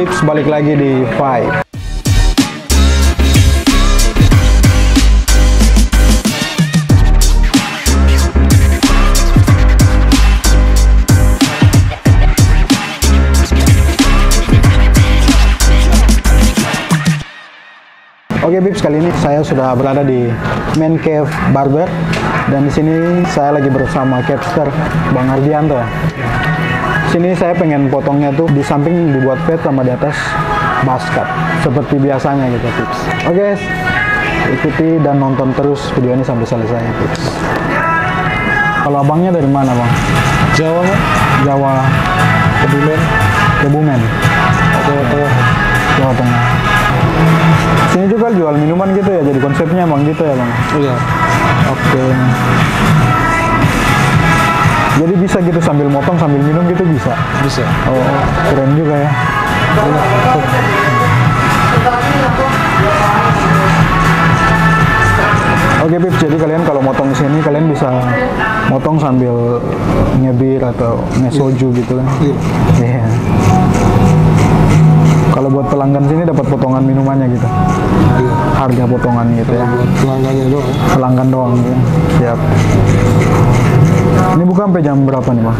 Pips, balik lagi di Five. Oke Pips, kali ini saya sudah berada di Man Cave Barber dan di sini saya lagi bersama Capster Bang Ardianto. Sini saya pengen potongnya tuh di samping dibuat fade sama di atas basket seperti biasanya gitu Pips. Oke, ikuti dan nonton terus video ini sampai selesai Pips. Kalau abangnya dari mana bang? Jawa Pak? Jawa Kebumen Kebumen, Jawa Tengah Jawa Tengah. Sini juga jual minuman gitu ya, jadi konsepnya emang gitu ya bang? iya Oke. Jadi bisa gitu sambil motong sambil minum gitu bisa. bisa Oh, keren juga ya. Oke Pip, jadi kalian kalau motong di sini kalian bisa motong sambil ngebir atau ngesoju gitu kan. Iya. Iya. Kalau buat pelanggan sini dapat potongan minumannya gitu. iya Harga potongan gitu ya. buat pelanggannya doang pelanggan doang ya. Siap. Ini buka sampai jam berapa nih, Bang?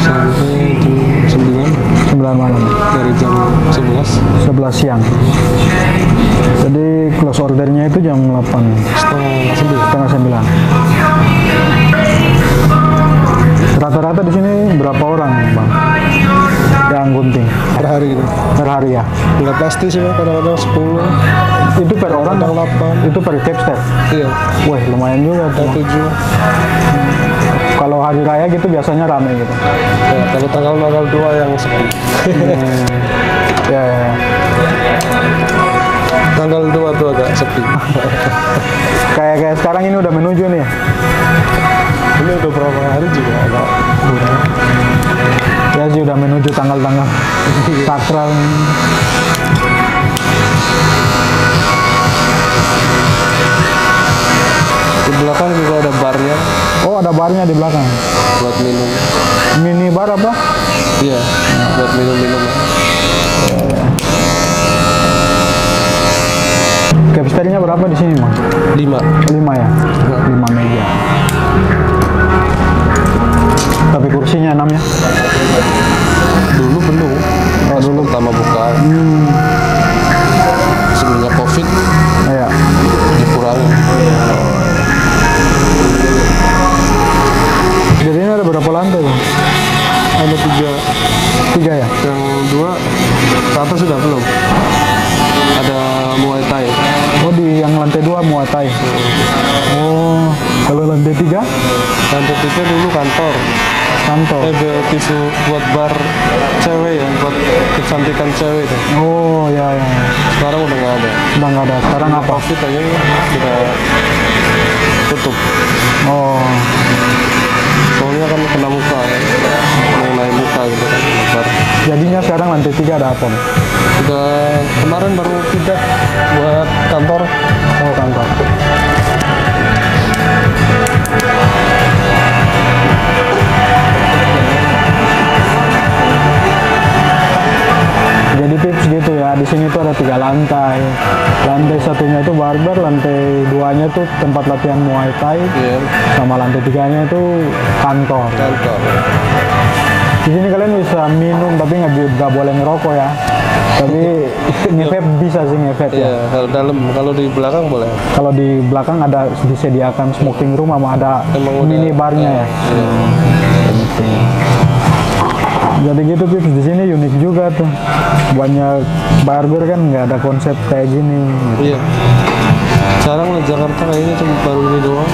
sampai jam 9 9 malam. dari jam 11 11 siang. Jadi close ordernya itu jam 8 setengah 9 setengah 9. Rata-rata di sini berapa orang, Bang? Yang gunting per hari gitu per hari ya? nggak pasti sih Pak, kadang-kadang 10 Itu per orang? kadang 8 Itu per capster? iya Wah, lumayan juga tuh. kadang 7 Kalau hari raya gitu biasanya rame gitu. ya, kalau tanggal tanggal 2 yang sepi Ya, ya, ya. tanggal 2 tuh agak sepi Kayak kayak sekarang ini udah menuju nih. ini udah berapa hari juga agak Ya sih udah menuju tanggal-tanggal sakral. di belakang Ada barnya di belakang. buat minum Mini bar apa? iya buat minum-minum Capsternya berapa di sini, Bang? 5 Lima ya? Lima meja. Tapi kursinya enam ya? dulu penuh Oh, dulu pertama buka sudah belum ada muay thai Oh di yang lantai dua Muay Thai. Oh, kalau lantai tiga lantai tiga dulu kantor kantor. be- tisu buat bar cewek ya buat kecantikan cewek itu Oh ya ya. ya. sekarang udah nggak ada Udah nggak ada. Sekarang apa? covid aja sudah tutup Oh, soalnya kan kena muka ya mengenai muka gitu kan jadinya sekarang lantai tiga ada apa? Bang? Kemarin baru pindah buat kantor Oh kantor. Jadi tips gitu ya, di sini tuh ada tiga lantai. Lantai satunya itu barber, lantai duanya tuh tempat latihan muay thai, Iya, sama lantai tiganya itu kantor. kantor Di sini kalian bisa minum tapi nggak boleh ngerokok ya. Tapi nge-vape bisa sih nge-vape ya. iya kalau dalam kalau di belakang boleh Kalau di belakang ada disediakan smoking room sama ada Emang udah- mini barnya ya. iya. Jadi gitu tips di sini unik juga tuh. Banyak barber kan nggak ada konsep kayak gini. Gitu. iya sekarang di Jakarta kayaknya cuma baru ini doang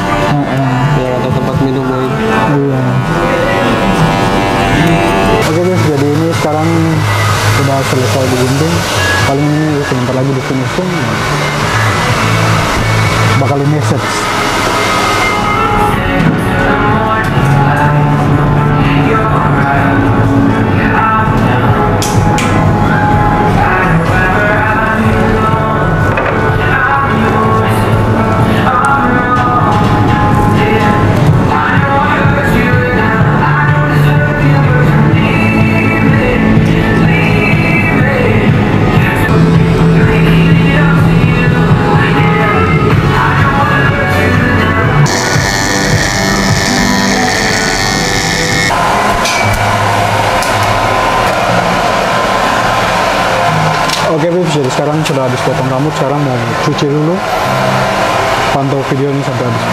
sudah habis potong rambut sekarang mau cuci dulu. Pantau video ini sampai habis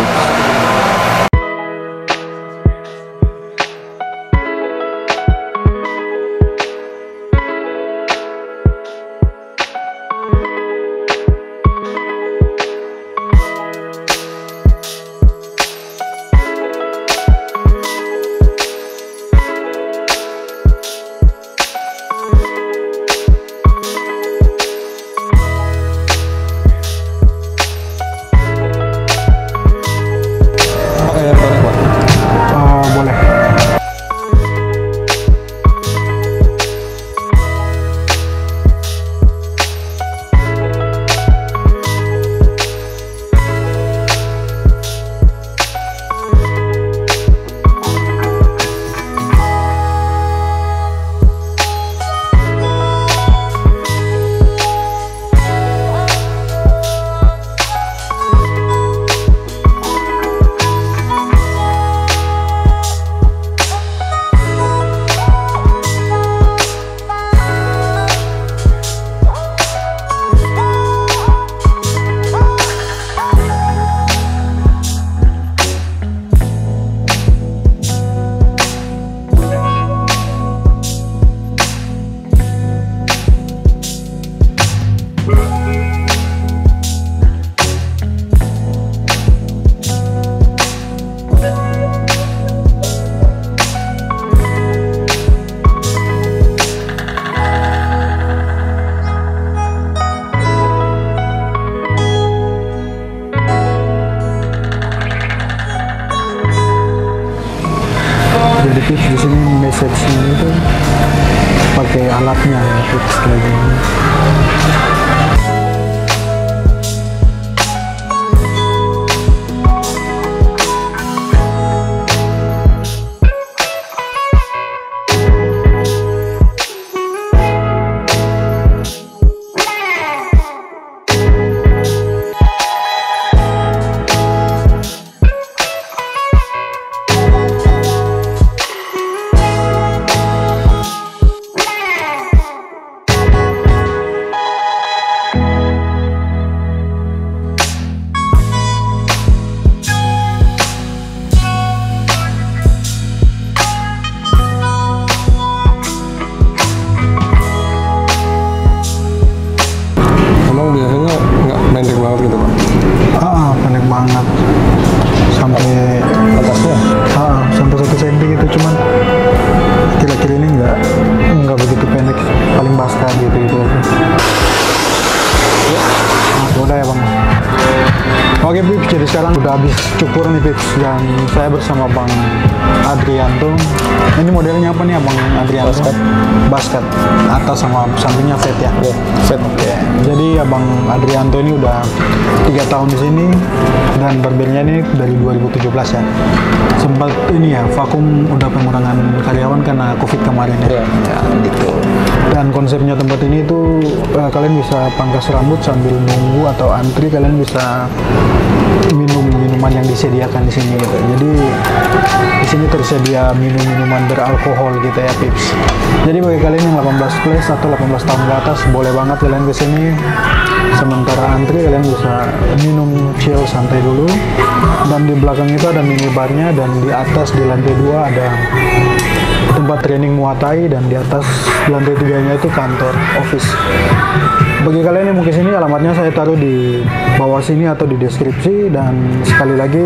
banget gitu pak ah pendek banget. Sampai atasnya ah sampai satu senti gitu cuman Oke Pips, jadi sekarang udah habis cukur nih Pips dan saya bersama Bang Adrianto. Ini modelnya apa nih Bang Adrianto? Basket. Basket. Atas sama sampingnya fat ya. ya set Oke, jadi abang Adrianto ini udah tiga tahun di sini dan barbernya ini dari 2017 ya. Sempat ini ya vakum udah pengurangan karyawan karena covid kemarin ya. Iya. Ya, gitu. Dan konsepnya tempat ini itu eh, kalian bisa pangkas rambut sambil nunggu atau antri kalian bisa minum minuman yang disediakan di sini gitu. Jadi di sini tersedia minum minuman beralkohol gitu ya Pips. Jadi bagi kalian yang 18 plus atau 18 tahun ke atas boleh banget kalian ke sini. Sementara antri kalian bisa minum chill santai dulu. Dan di belakang itu ada minibarnya dan di atas di lantai dua ada tempat training Muay Thai dan di atas lantai tiganya itu kantor office. Bagi kalian yang ke sini alamatnya saya taruh di bawah sini atau di deskripsi dan sekali lagi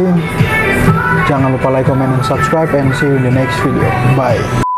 jangan lupa like, comment, and subscribe and see you in the next video. Bye.